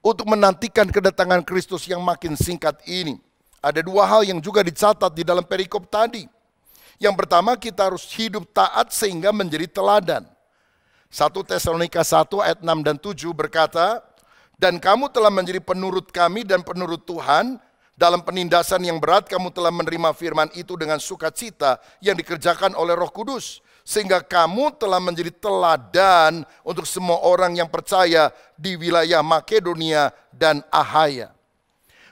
untuk menantikan kedatangan Kristus yang makin singkat ini. Ada dua hal yang juga dicatat di dalam perikop tadi. Yang pertama kita harus hidup taat sehingga menjadi teladan. 1 Tesalonika 1 ayat 6 dan 7 berkata, Dan kamu telah menjadi penurut kami dan penurut Tuhan, dalam penindasan yang berat kamu telah menerima firman itu dengan sukacita yang dikerjakan oleh roh kudus sehingga kamu telah menjadi teladan untuk semua orang yang percaya di wilayah Makedonia dan Ahaya.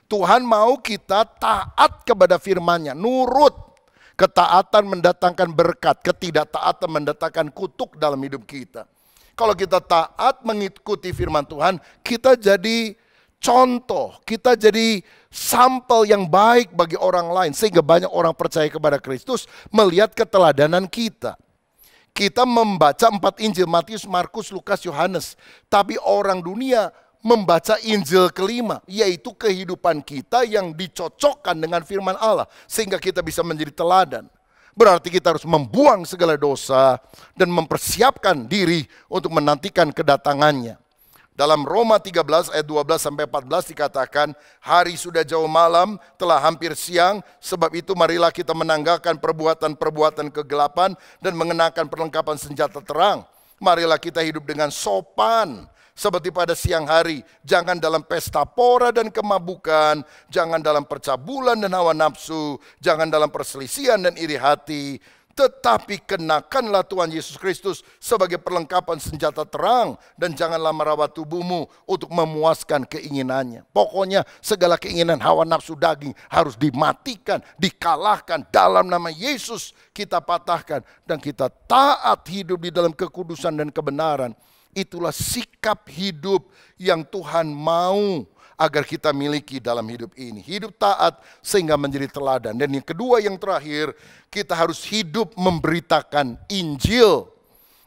Tuhan mau kita taat kepada firman-Nya, nurut. Ketaatan mendatangkan berkat, ketidaktaatan mendatangkan kutuk dalam hidup kita. Kalau kita taat mengikuti firman Tuhan, kita jadi contoh, kita jadi sampel yang baik bagi orang lain sehingga banyak orang percaya kepada Kristus melihat keteladanan kita kita membaca empat Injil, Matius, Markus, Lukas, Yohanes. Tapi orang dunia membaca Injil kelima, yaitu kehidupan kita yang dicocokkan dengan firman Allah. Sehingga kita bisa menjadi teladan. Berarti kita harus membuang segala dosa dan mempersiapkan diri untuk menantikan kedatangannya. Dalam Roma 13 ayat 12 sampai 14 dikatakan, hari sudah jauh malam, telah hampir siang, sebab itu marilah kita menanggalkan perbuatan-perbuatan kegelapan dan mengenakan perlengkapan senjata terang. Marilah kita hidup dengan sopan, seperti pada siang hari. Jangan dalam pesta pora dan kemabukan, jangan dalam percabulan dan hawa nafsu, jangan dalam perselisihan dan iri hati, Tetapi kenakanlah Tuhan Yesus Kristus sebagai perlengkapan senjata terang dan janganlah merawat tubuhmu untuk memuaskan keinginannya. Pokoknya segala keinginan hawa nafsu daging harus dimatikan, dikalahkan dalam nama Yesus kita patahkan dan kita taat hidup di dalam kekudusan dan kebenaran. Itulah sikap hidup yang Tuhan mau agar kita miliki dalam hidup ini. Hidup taat sehingga menjadi teladan. Dan yang kedua yang terakhir, kita harus hidup memberitakan Injil.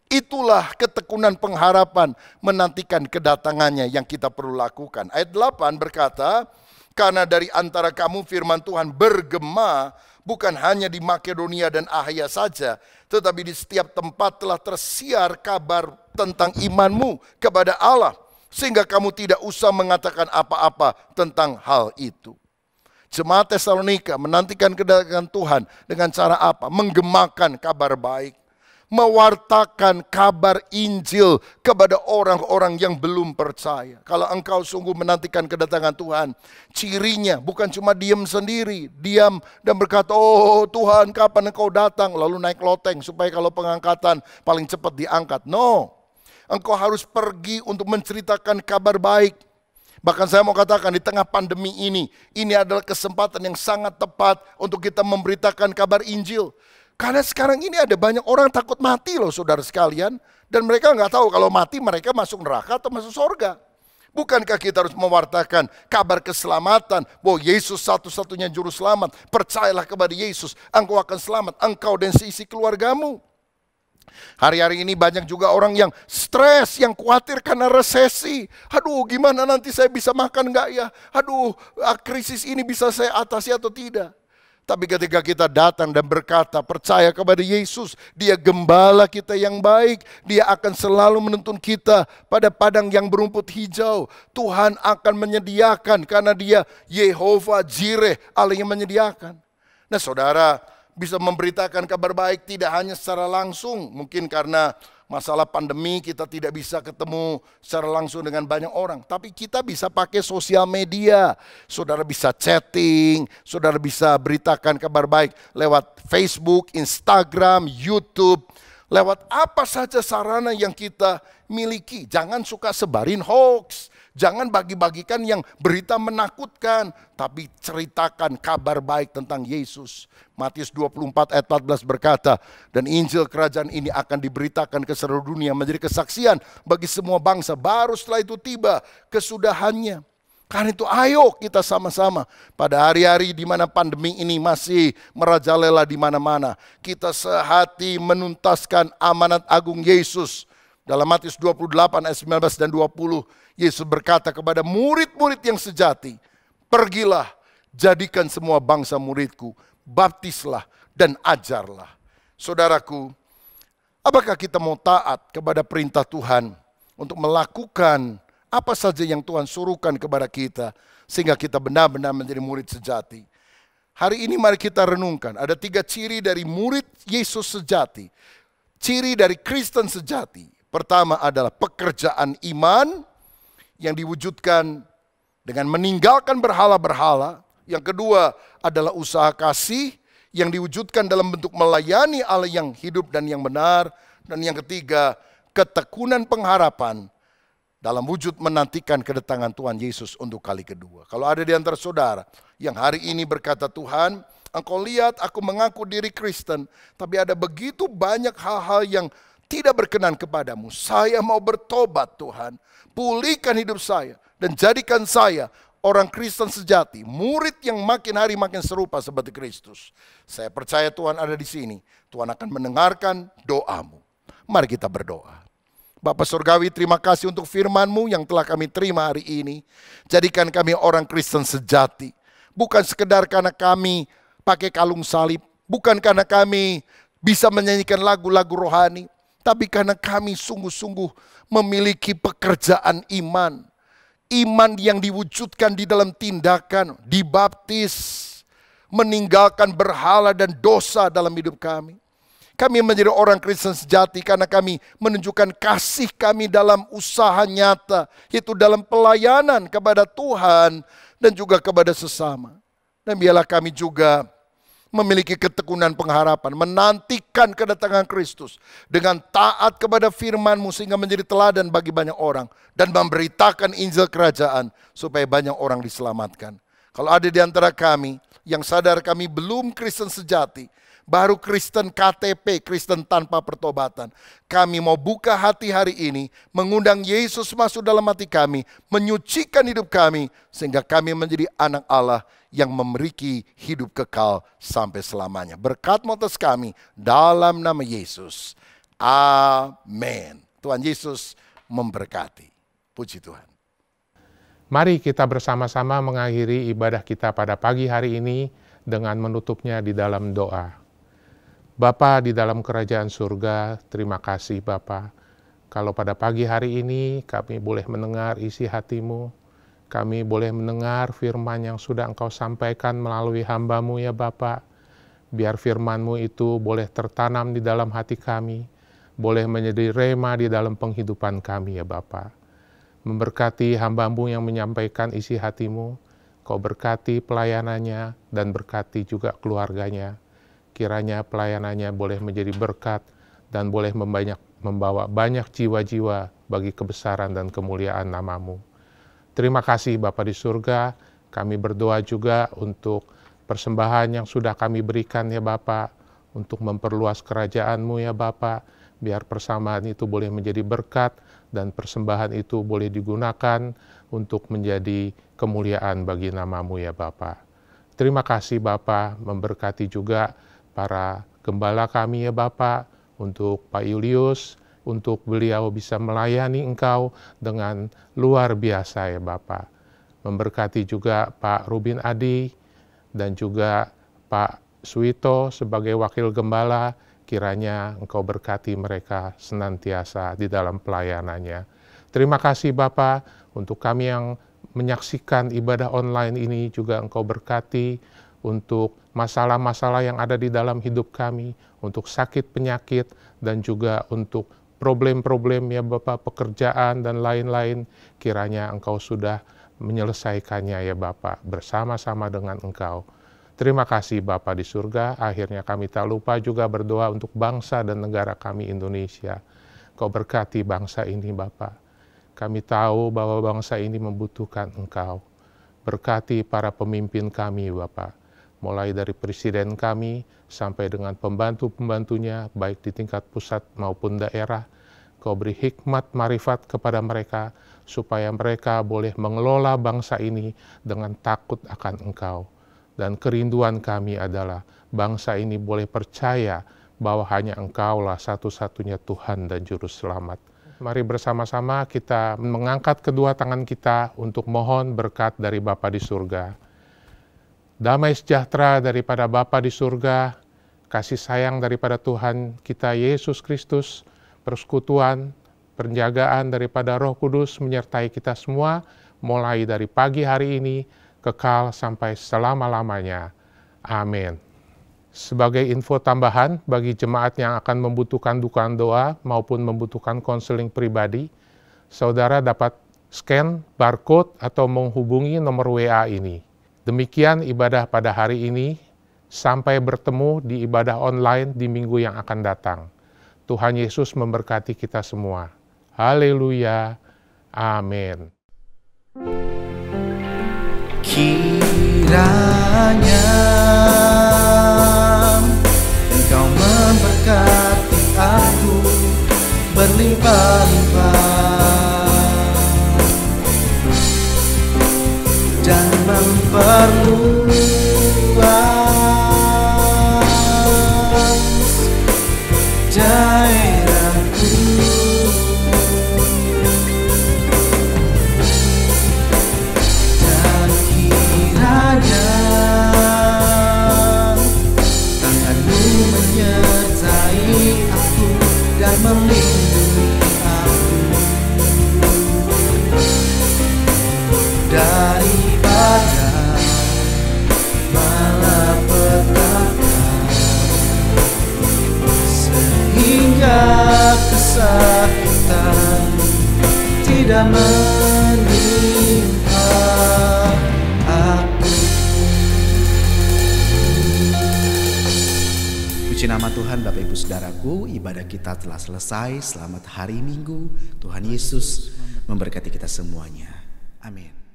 Itulah ketekunan pengharapan menantikan kedatangannya yang kita perlu lakukan. Ayat 8 berkata, karena dari antara kamu firman Tuhan bergema bukan hanya di Makedonia dan Ahaya saja, tetapi di setiap tempat telah tersiar kabar tentang imanmu kepada Allah sehingga kamu tidak usah mengatakan apa-apa tentang hal itu. Jemaat Tesalonika menantikan kedatangan Tuhan dengan cara apa? Menggemakan kabar baik, mewartakan kabar Injil kepada orang-orang yang belum percaya. Kalau engkau sungguh menantikan kedatangan Tuhan, cirinya bukan cuma diam sendiri, diam dan berkata, "Oh Tuhan, kapan engkau datang?" lalu naik loteng supaya kalau pengangkatan paling cepat diangkat. No engkau harus pergi untuk menceritakan kabar baik. Bahkan saya mau katakan di tengah pandemi ini, ini adalah kesempatan yang sangat tepat untuk kita memberitakan kabar Injil. Karena sekarang ini ada banyak orang takut mati loh saudara sekalian. Dan mereka nggak tahu kalau mati mereka masuk neraka atau masuk surga. Bukankah kita harus mewartakan kabar keselamatan bahwa Yesus satu-satunya juru selamat. Percayalah kepada Yesus, engkau akan selamat, engkau dan seisi keluargamu. Hari-hari ini banyak juga orang yang stres, yang khawatir karena resesi. Aduh gimana nanti saya bisa makan enggak ya? Aduh ah, krisis ini bisa saya atasi atau tidak? Tapi ketika kita datang dan berkata percaya kepada Yesus, dia gembala kita yang baik, dia akan selalu menuntun kita pada padang yang berumput hijau. Tuhan akan menyediakan karena dia Yehova Jireh, Allah yang menyediakan. Nah saudara, bisa memberitakan kabar baik tidak hanya secara langsung, mungkin karena masalah pandemi kita tidak bisa ketemu secara langsung dengan banyak orang, tapi kita bisa pakai sosial media. Saudara bisa chatting, saudara bisa beritakan kabar baik lewat Facebook, Instagram, YouTube, lewat apa saja sarana yang kita miliki. Jangan suka sebarin hoax, Jangan bagi-bagikan yang berita menakutkan, tapi ceritakan kabar baik tentang Yesus. Matius 24 ayat 14 berkata, dan Injil kerajaan ini akan diberitakan ke seluruh dunia menjadi kesaksian bagi semua bangsa. Baru setelah itu tiba kesudahannya. Karena itu ayo kita sama-sama pada hari-hari di mana pandemi ini masih merajalela di mana-mana. Kita sehati menuntaskan amanat agung Yesus. Dalam Matius 28 ayat 19 dan 20 Yesus berkata kepada murid-murid yang sejati, pergilah, jadikan semua bangsa muridku, baptislah dan ajarlah. Saudaraku, apakah kita mau taat kepada perintah Tuhan untuk melakukan apa saja yang Tuhan suruhkan kepada kita sehingga kita benar-benar menjadi murid sejati. Hari ini mari kita renungkan, ada tiga ciri dari murid Yesus sejati. Ciri dari Kristen sejati. Pertama adalah pekerjaan iman, yang diwujudkan dengan meninggalkan berhala-berhala. Yang kedua adalah usaha kasih yang diwujudkan dalam bentuk melayani Allah yang hidup dan yang benar. Dan yang ketiga, ketekunan pengharapan dalam wujud menantikan kedatangan Tuhan Yesus untuk kali kedua. Kalau ada di antara saudara yang hari ini berkata Tuhan, engkau lihat aku mengaku diri Kristen, tapi ada begitu banyak hal-hal yang tidak berkenan kepadamu. Saya mau bertobat Tuhan pulihkan hidup saya dan jadikan saya orang Kristen sejati, murid yang makin hari makin serupa seperti Kristus. Saya percaya Tuhan ada di sini. Tuhan akan mendengarkan doamu. Mari kita berdoa. Bapak Surgawi terima kasih untuk firman-Mu yang telah kami terima hari ini. Jadikan kami orang Kristen sejati. Bukan sekedar karena kami pakai kalung salib. Bukan karena kami bisa menyanyikan lagu-lagu rohani tapi karena kami sungguh-sungguh memiliki pekerjaan iman. Iman yang diwujudkan di dalam tindakan, dibaptis, meninggalkan berhala dan dosa dalam hidup kami. Kami menjadi orang Kristen sejati karena kami menunjukkan kasih kami dalam usaha nyata, yaitu dalam pelayanan kepada Tuhan dan juga kepada sesama. Dan biarlah kami juga memiliki ketekunan pengharapan, menantikan kedatangan Kristus dengan taat kepada firman-Mu sehingga menjadi teladan bagi banyak orang dan memberitakan Injil kerajaan supaya banyak orang diselamatkan. Kalau ada di antara kami yang sadar kami belum Kristen sejati, baru Kristen KTP, Kristen tanpa pertobatan. Kami mau buka hati hari ini, mengundang Yesus masuk dalam hati kami, menyucikan hidup kami, sehingga kami menjadi anak Allah yang memiliki hidup kekal sampai selamanya. Berkat atas kami dalam nama Yesus. Amin. Tuhan Yesus memberkati. Puji Tuhan. Mari kita bersama-sama mengakhiri ibadah kita pada pagi hari ini dengan menutupnya di dalam doa. Bapa di dalam kerajaan surga, terima kasih Bapa. Kalau pada pagi hari ini kami boleh mendengar isi hatimu, kami boleh mendengar firman yang sudah engkau sampaikan melalui hambamu ya Bapa. Biar firmanmu itu boleh tertanam di dalam hati kami, boleh menjadi rema di dalam penghidupan kami ya Bapak memberkati hambamu yang menyampaikan isi hatimu, kau berkati pelayanannya dan berkati juga keluarganya. Kiranya pelayanannya boleh menjadi berkat dan boleh membanyak, membawa banyak jiwa-jiwa bagi kebesaran dan kemuliaan namamu. Terima kasih Bapa di surga, kami berdoa juga untuk persembahan yang sudah kami berikan ya Bapak, untuk memperluas kerajaanmu ya Bapak, biar persamaan itu boleh menjadi berkat, dan persembahan itu boleh digunakan untuk menjadi kemuliaan bagi namamu ya Bapa. Terima kasih Bapa memberkati juga para gembala kami ya Bapa untuk Pak Julius, untuk beliau bisa melayani Engkau dengan luar biasa ya Bapa. Memberkati juga Pak Rubin Adi dan juga Pak Suito sebagai wakil gembala kiranya Engkau berkati mereka senantiasa di dalam pelayanannya. Terima kasih Bapa untuk kami yang menyaksikan ibadah online ini juga Engkau berkati untuk masalah-masalah yang ada di dalam hidup kami, untuk sakit penyakit dan juga untuk problem-problem ya Bapak pekerjaan dan lain-lain kiranya Engkau sudah menyelesaikannya ya Bapak bersama-sama dengan Engkau. Terima kasih Bapa di surga, akhirnya kami tak lupa juga berdoa untuk bangsa dan negara kami Indonesia. Kau berkati bangsa ini Bapa. Kami tahu bahwa bangsa ini membutuhkan Engkau. Berkati para pemimpin kami Bapa. Mulai dari presiden kami sampai dengan pembantu-pembantunya baik di tingkat pusat maupun daerah. Kau beri hikmat marifat kepada mereka supaya mereka boleh mengelola bangsa ini dengan takut akan Engkau dan kerinduan kami adalah bangsa ini boleh percaya bahwa hanya Engkaulah satu-satunya Tuhan dan Juru Selamat. Mari bersama-sama kita mengangkat kedua tangan kita untuk mohon berkat dari Bapa di surga. Damai sejahtera daripada Bapa di surga, kasih sayang daripada Tuhan kita Yesus Kristus, persekutuan, penjagaan daripada Roh Kudus menyertai kita semua mulai dari pagi hari ini kekal sampai selama-lamanya. Amin. Sebagai info tambahan bagi jemaat yang akan membutuhkan dukungan doa maupun membutuhkan konseling pribadi, saudara dapat scan barcode atau menghubungi nomor WA ini. Demikian ibadah pada hari ini, sampai bertemu di ibadah online di minggu yang akan datang. Tuhan Yesus memberkati kita semua. Haleluya. Amin. Kiranya Engkau memberkati aku berlimpah-limpah memperluas tidak menimpa aku Puji nama Tuhan Bapak Ibu Saudaraku, ibadah kita telah selesai. Selamat hari Minggu. Tuhan Yesus memberkati kita semuanya. Amin.